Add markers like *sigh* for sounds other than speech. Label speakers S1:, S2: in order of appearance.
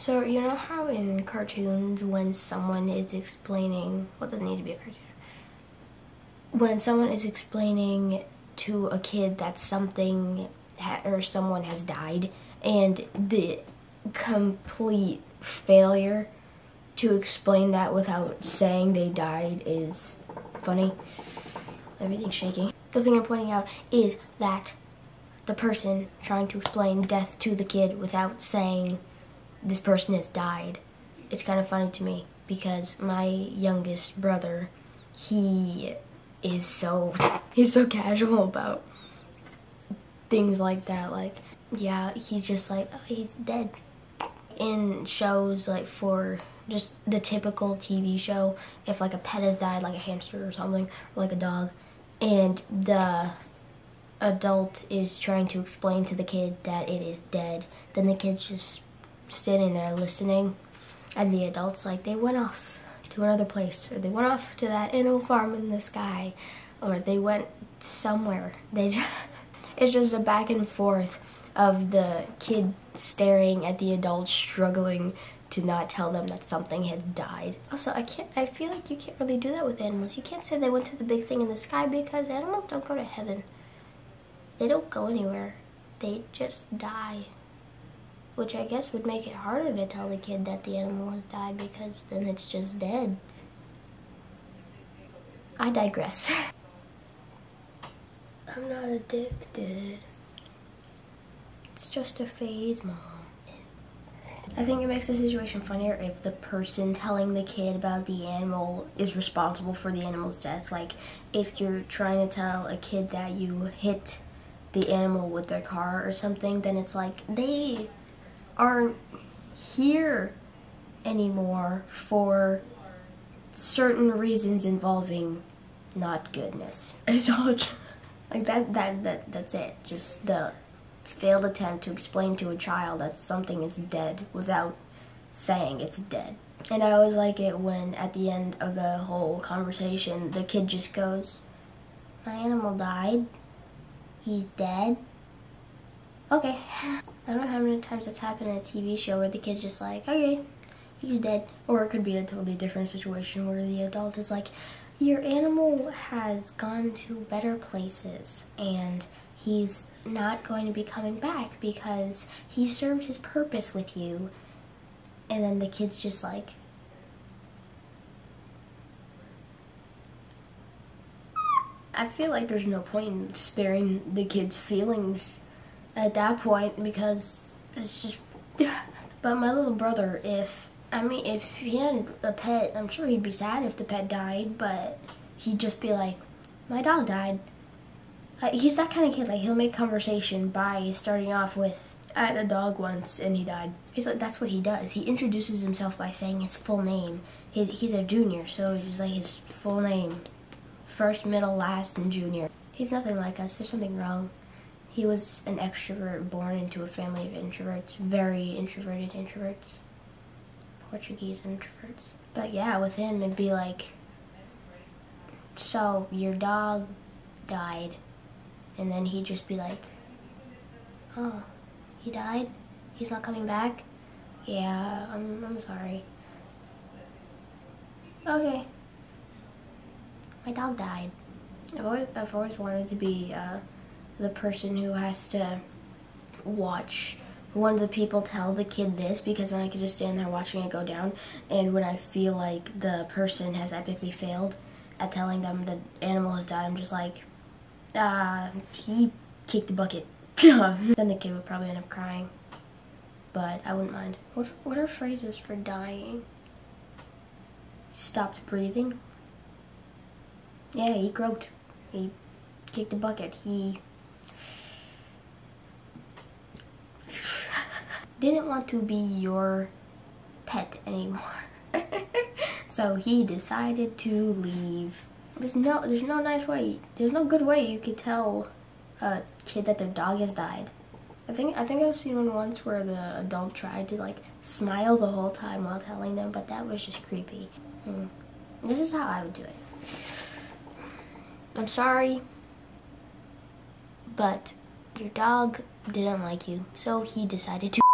S1: So you know how in cartoons when someone is explaining, well, doesn't need to be a cartoon. When someone is explaining to a kid that something or someone has died, and the complete failure to explain that without saying they died is funny. Everything's shaking. The thing I'm pointing out is that the person trying to explain death to the kid without saying this person has died. It's kind of funny to me because my youngest brother, he is so *laughs* he's so casual about things like that. Like, yeah, he's just like oh, he's dead. In shows like for just the typical TV show, if like a pet has died, like a hamster or something, or like a dog, and the adult is trying to explain to the kid that it is dead, then the kid's just standing there listening, and the adult's like, they went off to another place, or they went off to that animal farm in the sky, or they went somewhere. They just, *laughs* it's just a back and forth of the kid staring at the adult struggling to not tell them that something has died. Also, I can't I feel like you can't really do that with animals. You can't say they went to the big thing in the sky because animals don't go to heaven. They don't go anywhere. They just die. Which I guess would make it harder to tell the kid that the animal has died because then it's just dead. I digress. *laughs* I'm not addicted. It's just a phase, Mom. I think it makes the situation funnier if the person telling the kid about the animal is responsible for the animal's death. Like, if you're trying to tell a kid that you hit the animal with their car or something, then it's like they aren't here anymore for certain reasons involving not goodness. It's all like that that that that's it. Just the failed attempt to explain to a child that something is dead without saying it's dead. And I always like it when at the end of the whole conversation the kid just goes, "My animal died. He's dead." Okay. *laughs* I don't know how many times that's happened in a TV show where the kid's just like, "Okay, he's dead," or it could be a totally different situation where the adult is like, "Your animal has gone to better places and he's not going to be coming back because he served his purpose with you. And then the kid's just like, I feel like there's no point in sparing the kid's feelings at that point because it's just. *laughs* But my little brother, if I mean, if he had a pet, I'm sure he'd be sad if the pet died, but he'd just be like, my dog died. Uh, he's that kind of kid. Like he'll make conversation by starting off with, "I had a dog once and he died." He's like, that's what he does. He introduces himself by saying his full name. He's he's a junior, so he's like his full name, first, middle, last, and junior. He's nothing like us. There's something wrong. He was an extrovert born into a family of introverts, very introverted introverts, Portuguese introverts. But yeah, with him it'd be like, so your dog died and then he'd just be like, "Oh, he died. He's not coming back. Yeah, I'm I'm sorry. Okay. My dog died. I've always I've always wanted to be uh, the person who has to watch one of the people tell the kid this because then I could just stand there watching it go down. And when I feel like the person has epically failed at telling them the animal has died, I'm just like, uh, he kicked the bucket. *laughs* then the kid would probably end up crying. But I wouldn't mind. What, what are phrases for dying? Stopped breathing? Yeah, he croaked. He kicked the bucket. He didn't want to be your pet anymore. *laughs* so he decided to leave. There's no, there's no nice way. There's no good way you could tell a kid that their dog has died. I think, I think I've seen one once where the adult tried to like smile the whole time while telling them, but that was just creepy. Hmm. This is how I would do it. I'm sorry, but your dog didn't like you, so he decided to.